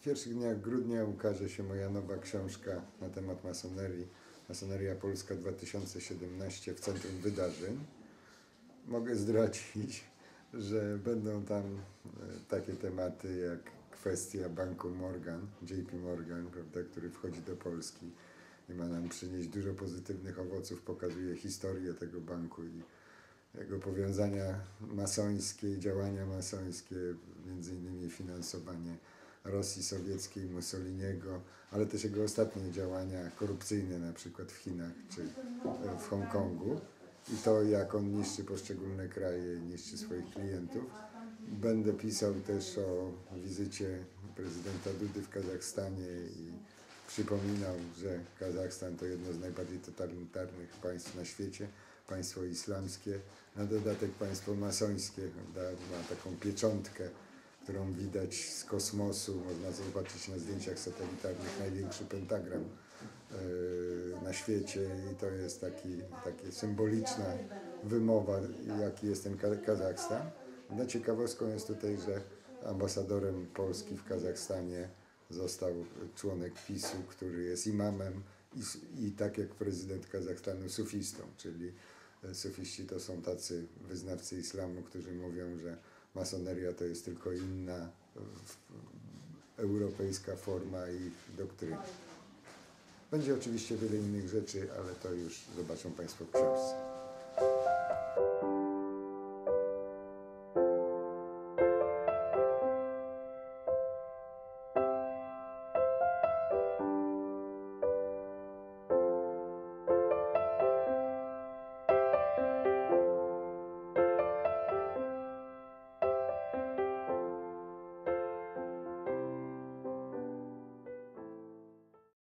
W pierwszych dniach grudnia ukaże się moja nowa książka na temat masonerii. Masoneria Polska 2017 w Centrum Wydarzeń. Mogę zdradzić, że będą tam e, takie tematy jak kwestia banku Morgan, JP Morgan, prawda, który wchodzi do Polski i ma nam przynieść dużo pozytywnych owoców, pokazuje historię tego banku i jego powiązania masońskie, działania masońskie, między innymi finansowanie Rosji Sowieckiej, Mussoliniego, ale też jego ostatnie działania korupcyjne, na przykład w Chinach czy w Hongkongu i to, jak on niszczy poszczególne kraje, niszczy swoich klientów. Będę pisał też o wizycie prezydenta Dudy w Kazachstanie i przypominał, że Kazachstan to jedno z najbardziej totalitarnych państw na świecie, państwo islamskie, na dodatek państwo masońskie, prawda? ma taką pieczątkę, którą widać z kosmosu, można zobaczyć na zdjęciach satelitarnych największy pentagram e, na świecie i to jest taki, taki symboliczna wymowa, jaki jest ten Ka- Kazachstan. No ciekawostką jest tutaj, że ambasadorem Polski w Kazachstanie został członek PiSu, który jest imamem i, i tak jak prezydent Kazachstanu sufistą, czyli e, sufiści to są tacy wyznawcy islamu, którzy mówią, że masoneria to jest tylko inna europejska forma ich doktryny. Będzie oczywiście wiele innych rzeczy, ale to już zobaczą Państwo w książce.